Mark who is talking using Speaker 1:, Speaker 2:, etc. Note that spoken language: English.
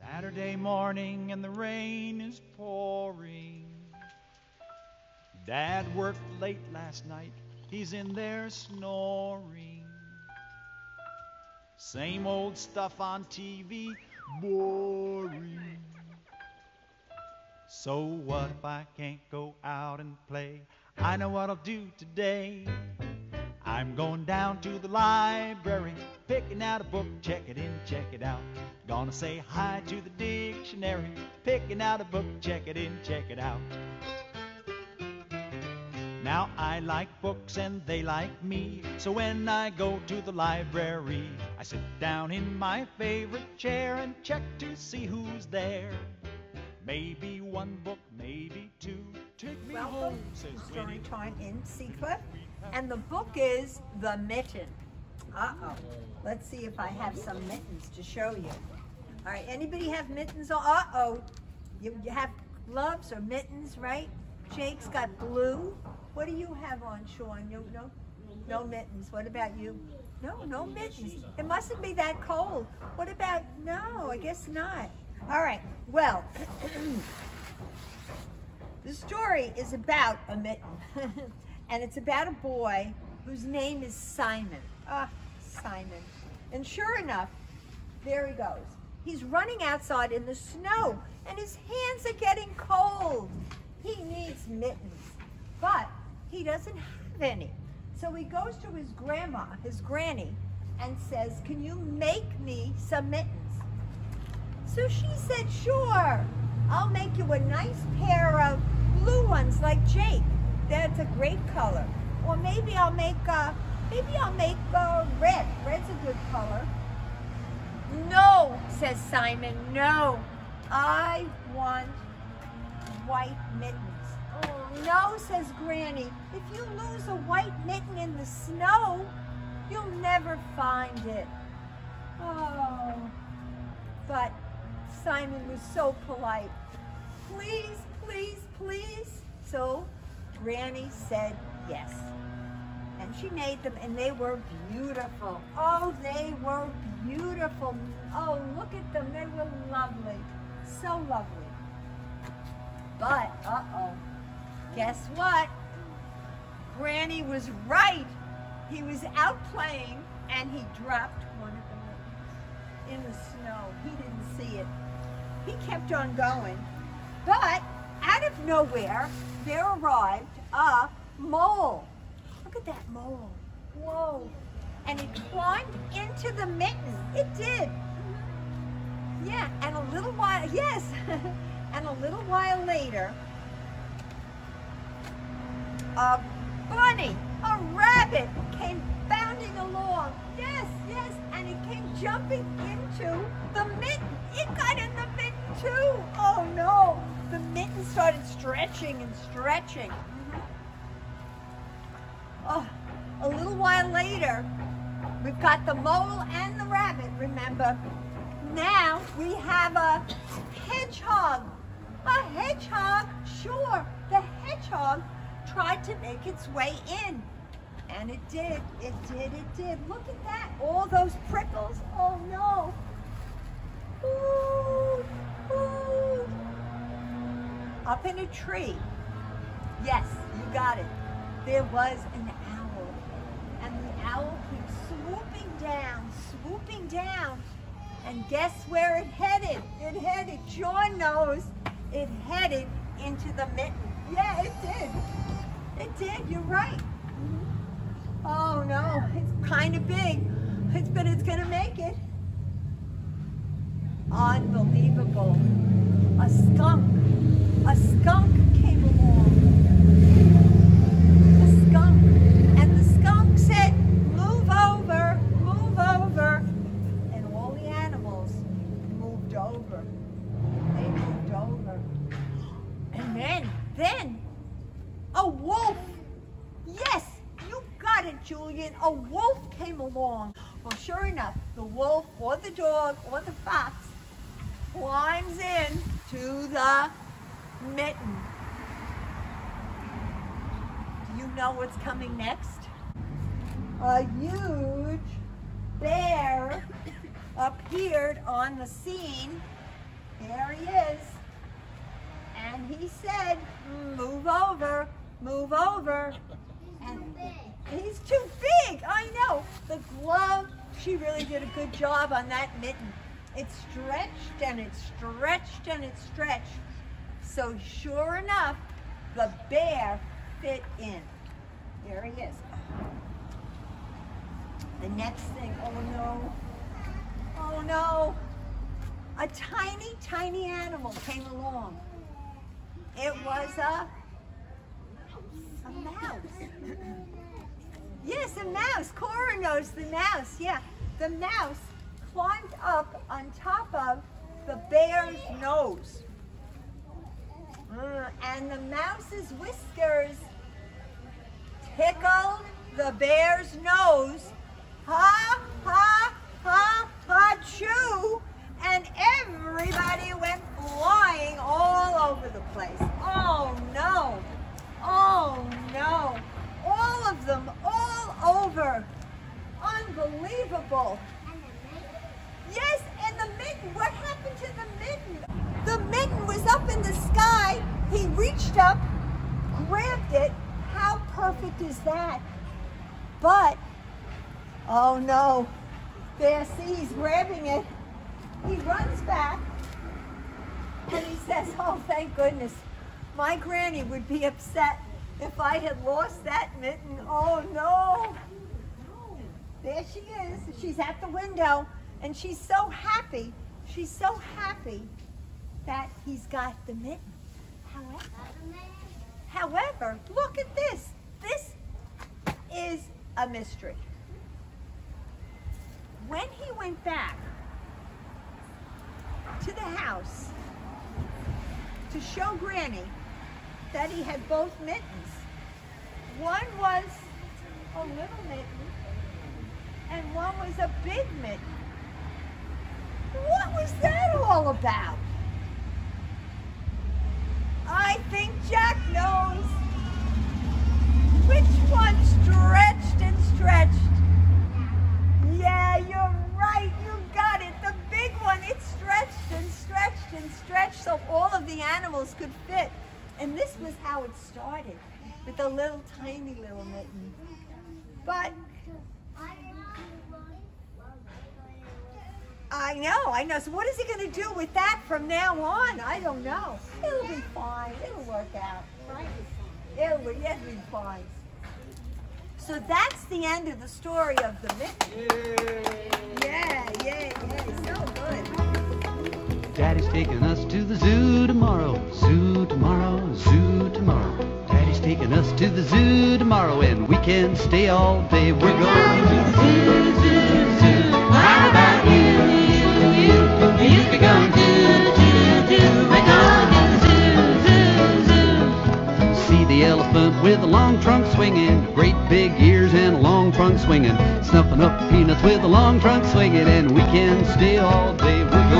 Speaker 1: Saturday morning and the rain is pouring. Dad worked late last night, he's in there snoring. Same old stuff on TV, boring. So what if I can't go out and play? I know what I'll do today. I'm going down to the library, picking out a book, check it in, check it out. Gonna say hi to the dictionary, picking out a book, check it in, check it out. Now I like books and they like me, so when I go to the library, I sit down in my favorite chair and check to see who's there. Maybe one book, maybe two. Take me
Speaker 2: Welcome
Speaker 1: home, says Winnie.
Speaker 2: In Seacliff. And the book is The Mitten. Uh-oh. Let's see if I have some mittens to show you. All right, anybody have mittens? Uh-oh. You, you have gloves or mittens, right? Jake's got blue. What do you have on, Sean? You, no, no mittens. What about you? No, no mittens. It mustn't be that cold. What about, no, I guess not. All right, well, The story is about a mitten, and it's about a boy whose name is Simon. Ah, Simon. And sure enough, there he goes. He's running outside in the snow, and his hands are getting cold. He needs mittens, but he doesn't have any. So he goes to his grandma, his granny, and says, Can you make me some mittens? So she said, sure. I'll make you a nice pair of blue ones like Jake. That's a great color. Or maybe I'll make, uh, maybe I'll make uh, red. Red's a good color. No, says Simon, no. I want white mittens. Oh, no, says Granny. If you lose a white mitten in the snow, you'll never find it. Oh, but Simon was so polite. Please, please, please. So Granny said yes. And she made them and they were beautiful. Oh, they were beautiful. Oh, look at them. They were lovely. So lovely. But, uh-oh, guess what? Granny was right. He was out playing and he dropped one of the mittens in the snow. He didn't see it. He kept on going. But out of nowhere, there arrived a mole. Look at that mole. Whoa. And it climbed into the mitten. It did. Yeah, and a little while, yes. and a little while later, a bunny, a rabbit came bounding along. Yes, yes, and it came jumping into the mitten. It got in the mitten too. Oh no, started stretching and stretching. Mm-hmm. Oh, a little while later, we've got the mole and the rabbit, remember? Now we have a hedgehog. A hedgehog, sure. The hedgehog tried to make its way in. And it did, it did, it did. Look at that, all those prickles. Oh no. Ooh, ooh. Up in a tree. Yes, you got it. There was an owl. And the owl came swooping down, swooping down. And guess where it headed? It headed, John knows, it headed into the mitten. Yeah, it did. It did, you're right. Mm-hmm. Oh no, it's kind of big, but it's gonna make it. Unbelievable. A skunk, a skunk came along. A skunk, and the skunk said, move over, move over. And all the animals moved over. They moved over. And then, then, a wolf. Yes, you got it, Julian. A wolf came along. Well, sure enough, the wolf or the dog or the fox climbs in to the mitten. Do you know what's coming next? A huge bear appeared on the scene There he is. And he said, move over, move over. And he's too big, I know. The glove, she really did a good job on that mitten. It stretched and it stretched and it stretched. So sure enough, the bear fit in. There he is. The next thing, oh no, oh no. A tiny, tiny animal came along. It was a, a mouse. yes, a mouse. Cora knows the mouse. Yeah, the mouse climbed up on top of the bear's nose. Uh, and the mouse's whiskers tickled the bear's nose. Ha, ha, ha, ha, chew. And everybody went flying all over the place. Oh no. Oh no. All of them, all over. Unbelievable. Yes, and the mitten, what happened to the mitten? The mitten was up in the sky. He reached up, grabbed it. How perfect is that? But, oh no, there, see, he's grabbing it. He runs back and he says, oh, thank goodness. My granny would be upset if I had lost that mitten. Oh no. There she is. She's at the window. And she's so happy, she's so happy that he's got the mitten. However, however, look at this. This is a mystery. When he went back to the house to show Granny that he had both mittens, one was a little mitten and one was a big mitten. What was that all about? I think Jack knows. Which one stretched and stretched? Yeah, you're right. You got it. The big one, it stretched and stretched and stretched so all of the animals could fit. And this was how it started, with a little tiny little mitten. But I know, I know. So what is he going to do with that from now on? I don't know. It'll be fine. It'll work out, right? It'll, it'll be fine. So that's the end of the story of the mitten. Yeah, yeah, yeah. So good.
Speaker 3: Daddy's taking us to the zoo tomorrow. Zoo tomorrow, zoo tomorrow. Daddy's taking us to the zoo tomorrow, and we can stay all day. We're going to the zoo, long trunk swinging, great big ears and long trunk swinging, snuffing up peanuts with a long trunk swinging, and we can stay all day. The